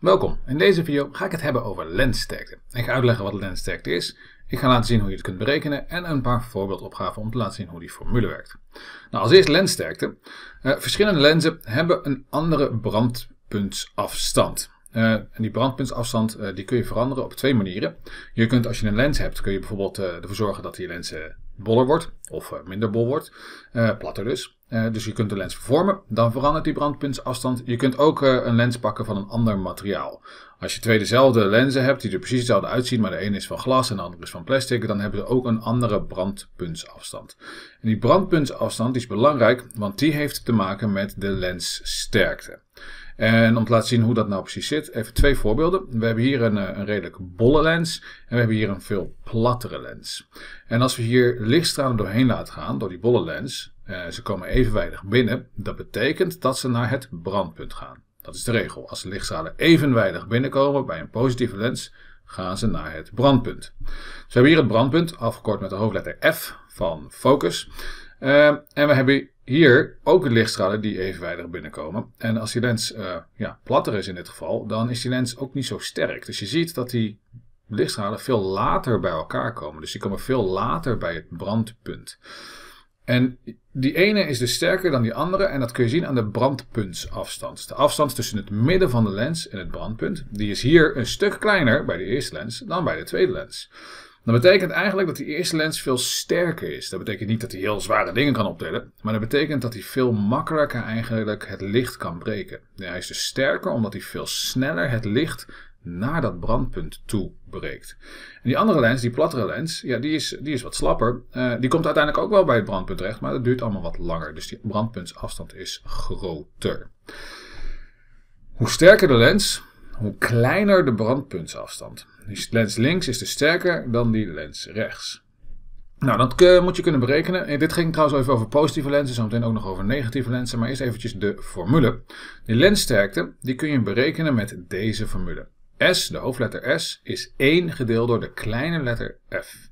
Welkom, in deze video ga ik het hebben over lenssterkte. Ik ga uitleggen wat lenssterkte is, ik ga laten zien hoe je het kunt berekenen en een paar voorbeeldopgaven om te laten zien hoe die formule werkt. Nou, als eerst lenssterkte. Uh, verschillende lenzen hebben een andere brandpuntsafstand. Uh, en die brandpuntsafstand uh, die kun je veranderen op twee manieren. Je kunt als je een lens hebt, kun je bijvoorbeeld ervoor zorgen dat die lens boller wordt of minder bol wordt, platter dus. Uh, dus je kunt de lens vervormen, dan verandert die brandpuntsafstand. Je kunt ook uh, een lens pakken van een ander materiaal. Als je twee dezelfde lenzen hebt, die er precies hetzelfde uitzien, maar de ene is van glas en de andere is van plastic, dan hebben ze ook een andere brandpuntsafstand. En die brandpuntsafstand is belangrijk, want die heeft te maken met de lenssterkte. En om te laten zien hoe dat nou precies zit, even twee voorbeelden. We hebben hier een, eh, een redelijk bolle lens en we hebben hier een veel plattere lens. En als we hier lichtstralen doorheen laten gaan, door die bolle lens, uh, ze komen evenwijdig binnen, dat betekent dat ze naar het brandpunt gaan. Dat is de regel. Als de lichtstralen evenwijdig binnenkomen bij een positieve lens, gaan ze naar het brandpunt. Dus we hebben hier het brandpunt, afgekort met de hoofdletter F van focus. Uh, en we hebben hier ook de lichtstralen die evenwijdig binnenkomen. En als die lens uh, ja, platter is in dit geval, dan is die lens ook niet zo sterk. Dus je ziet dat die lichtstralen veel later bij elkaar komen. Dus die komen veel later bij het brandpunt. En die ene is dus sterker dan die andere en dat kun je zien aan de brandpuntsafstand. Dus de afstand tussen het midden van de lens en het brandpunt, die is hier een stuk kleiner bij de eerste lens dan bij de tweede lens. Dat betekent eigenlijk dat die eerste lens veel sterker is. Dat betekent niet dat hij heel zware dingen kan optillen, maar dat betekent dat hij veel makkelijker eigenlijk het licht kan breken. Hij is dus sterker omdat hij veel sneller het licht naar dat brandpunt toe breekt. En die andere lens, die plattere lens, ja, die, is, die is wat slapper. Uh, die komt uiteindelijk ook wel bij het brandpunt terecht, maar dat duurt allemaal wat langer. Dus die brandpuntsafstand is groter. Hoe sterker de lens, hoe kleiner de brandpuntsafstand. Die lens links is dus sterker dan die lens rechts. Nou, dat uh, moet je kunnen berekenen. En dit ging trouwens even over positieve lenzen, zometeen ook nog over negatieve lenzen. Maar eerst eventjes de formule. Die lenssterkte, die kun je berekenen met deze formule. S, de hoofdletter S, is 1 gedeeld door de kleine letter F.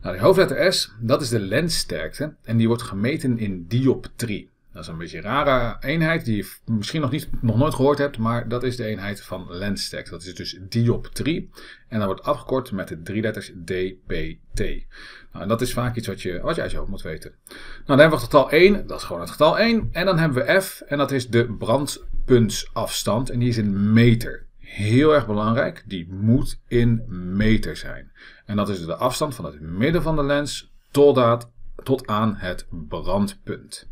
Nou, die hoofdletter S, dat is de lenssterkte en die wordt gemeten in dioptrie. Dat is een beetje een rare eenheid die je misschien nog, niet, nog nooit gehoord hebt, maar dat is de eenheid van lenssterkte. Dat is dus dioptrie en dat wordt afgekort met de drie letters dpt. Nou, en dat is vaak iets wat je, wat je uit je hoofd moet weten. Nou, dan hebben we het getal 1, dat is gewoon het getal 1. En dan hebben we F en dat is de brandpuntsafstand en die is in meter heel erg belangrijk, die moet in meter zijn. En dat is de afstand van het midden van de lens tot, tot aan het brandpunt.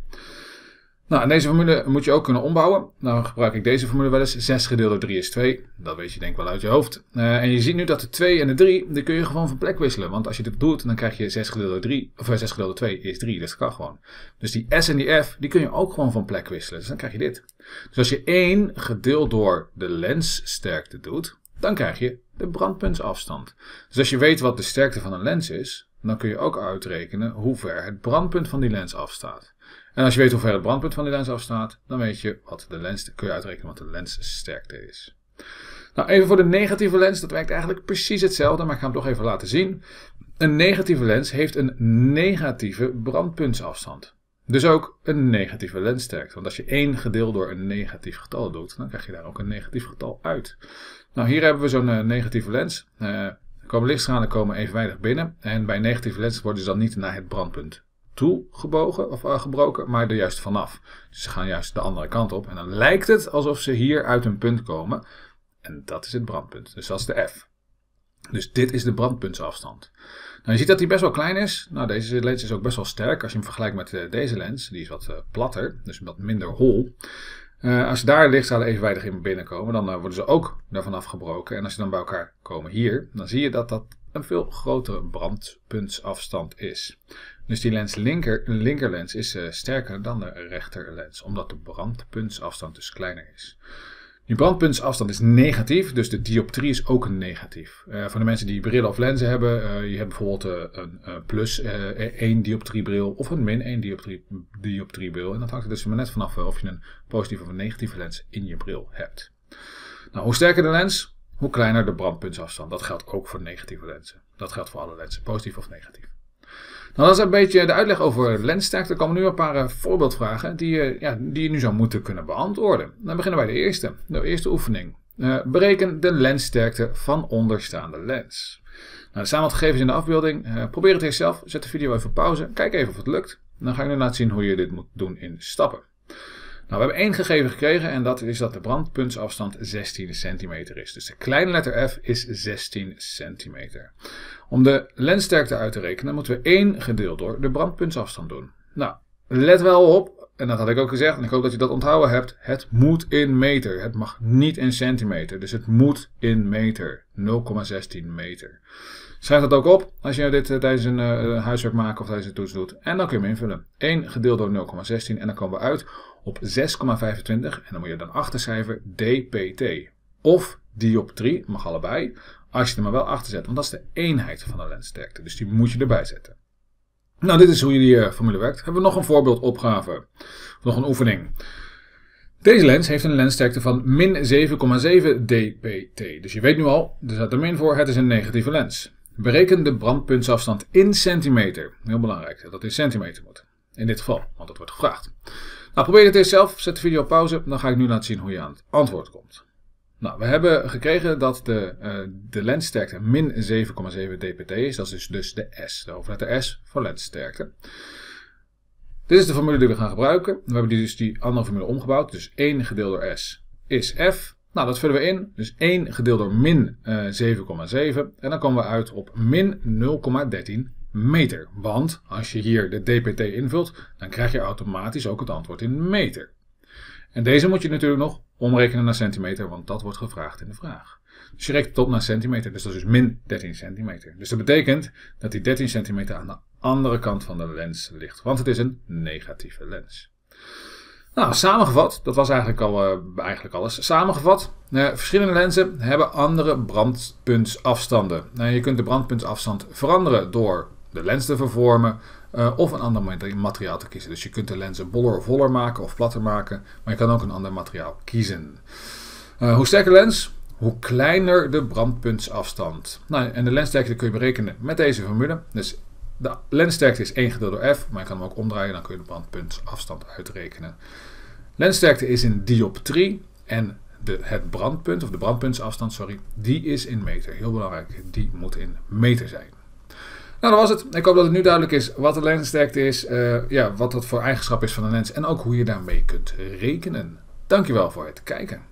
Nou, en deze formule moet je ook kunnen ombouwen. Nou gebruik ik deze formule wel eens. 6 gedeeld door 3 is 2. Dat weet je denk ik wel uit je hoofd. Uh, en je ziet nu dat de 2 en de 3, die kun je gewoon van plek wisselen. Want als je dit doet, dan krijg je 6 gedeeld door 3, of 6 eh, gedeeld door 2 is 3. Dat kan gewoon. Dus die S en die F, die kun je ook gewoon van plek wisselen. Dus dan krijg je dit. Dus als je 1 gedeeld door de lenssterkte doet, dan krijg je de brandpuntsafstand. Dus als je weet wat de sterkte van een lens is, dan kun je ook uitrekenen hoe ver het brandpunt van die lens afstaat. En als je weet hoe ver het brandpunt van die lens afstaat, dan weet je wat de lens, kun je uitrekenen wat de lenssterkte is. Nou, even voor de negatieve lens, dat werkt eigenlijk precies hetzelfde, maar ik ga hem toch even laten zien. Een negatieve lens heeft een negatieve brandpuntsafstand. Dus ook een negatieve lenssterkte. Want als je 1 gedeeld door een negatief getal doet, dan krijg je daar ook een negatief getal uit. Nou, hier hebben we zo'n uh, negatieve lens. Uh, komen lichtstralen komen evenwijdig binnen. En bij negatieve lens worden ze dan niet naar het brandpunt toegebogen of uh, gebroken, maar er juist vanaf. Dus ze gaan juist de andere kant op. En dan lijkt het alsof ze hier uit een punt komen. En dat is het brandpunt. Dus dat is de F. Dus dit is de brandpuntsafstand. Nou, je ziet dat die best wel klein is. Nou, deze lens is ook best wel sterk. Als je hem vergelijkt met uh, deze lens, die is wat uh, platter, dus wat minder hol. Uh, als daar lichtstralen evenwijdig in binnenkomen, dan worden ze ook daarvan afgebroken. En als ze dan bij elkaar komen hier, dan zie je dat dat een veel grotere brandpuntsafstand is. Dus die lens linker, linkerlens is uh, sterker dan de rechterlens, omdat de brandpuntsafstand dus kleiner is. Die brandpuntsafstand is negatief, dus de dioptrie is ook negatief. Uh, voor de mensen die brillen of lenzen hebben, uh, je hebt bijvoorbeeld een plus 1 dioptriebril of een min 1 dioptrie, dioptriebril. En dat hangt er dus maar net vanaf of je een positieve of een negatieve lens in je bril hebt. Nou, hoe sterker de lens, hoe kleiner de brandpuntsafstand. Dat geldt ook voor negatieve lenzen. Dat geldt voor alle lenzen, positief of negatief. Nou, dat is een beetje de uitleg over lenssterkte. Er komen nu een paar eh, voorbeeldvragen die je, ja, die je nu zou moeten kunnen beantwoorden. Dan beginnen wij de eerste. De eerste oefening. Uh, bereken de lenssterkte van onderstaande lens. Nou, er staan wat gegevens in de afbeelding. Uh, probeer het eerst zelf. Zet de video even pauze. Kijk even of het lukt. Dan ga ik nu laten zien hoe je dit moet doen in stappen. Nou, we hebben één gegeven gekregen en dat is dat de brandpuntsafstand 16 centimeter is. Dus de kleine letter f is 16 centimeter. Om de lenssterkte uit te rekenen moeten we 1 gedeeld door de brandpuntsafstand doen. Nou, let wel op, en dat had ik ook gezegd en ik hoop dat je dat onthouden hebt. Het moet in meter. Het mag niet in centimeter. Dus het moet in meter. 0,16 meter. Schrijf dat ook op als je dit uh, tijdens een uh, huiswerk maakt of tijdens een toets doet. En dan kun je hem invullen. 1 gedeeld door 0,16 en dan komen we uit op 6,25. En dan moet je dan achterschrijven dpt. Of dioptrie, mag allebei. Als je er maar wel achter zet, want dat is de eenheid van de lenssterkte. Dus die moet je erbij zetten. Nou, dit is hoe die uh, formule werkt. Hebben we nog een voorbeeldopgave. Nog een oefening. Deze lens heeft een lenssterkte van min 7,7 dpt. Dus je weet nu al, er staat er min voor, het is een negatieve lens. Bereken de brandpuntsafstand in centimeter. Heel belangrijk, dat is centimeter moet. In dit geval, want dat wordt gevraagd. Nou, probeer het eens zelf. Zet de video op pauze. Dan ga ik nu laten zien hoe je aan het antwoord komt. Nou, we hebben gekregen dat de, uh, de lenssterkte min 7,7 dpt is. Dat is dus, dus de S, de hoofdletter S voor lenssterkte. Dit is de formule die we gaan gebruiken. We hebben dus die andere formule omgebouwd. Dus 1 gedeeld door S is F. Nou, dat vullen we in. Dus 1 gedeeld door min uh, 7,7. En dan komen we uit op min 0,13 meter. Want als je hier de dpt invult, dan krijg je automatisch ook het antwoord in meter. En deze moet je natuurlijk nog omrekenen naar centimeter, want dat wordt gevraagd in de vraag. Dus je rekent het op naar centimeter, dus dat is dus min 13 centimeter. Dus dat betekent dat die 13 centimeter aan de andere kant van de lens ligt, want het is een negatieve lens. Nou, samengevat, dat was eigenlijk, al, uh, eigenlijk alles. Samengevat, uh, verschillende lenzen hebben andere brandpuntsafstanden. Nou, je kunt de brandpuntsafstand veranderen door de lens te vervormen uh, of een ander materiaal te kiezen. Dus je kunt de lenzen boller of holler maken of platter maken, maar je kan ook een ander materiaal kiezen. Uh, hoe sterker lens, hoe kleiner de brandpuntsafstand. Nou, en de lenssterkte kun je berekenen met deze formule. Dus de lenssterkte is 1 gedeeld door f, maar je kan hem ook omdraaien, dan kun je de brandpuntsafstand uitrekenen. Lenssterkte is in dioptrie en de, het brandpunt, of de brandpuntsafstand, sorry, die is in meter. Heel belangrijk, die moet in meter zijn. Nou, dat was het. Ik hoop dat het nu duidelijk is wat de lenssterkte is, uh, ja, wat dat voor eigenschap is van een lens en ook hoe je daarmee kunt rekenen. Dankjewel voor het kijken.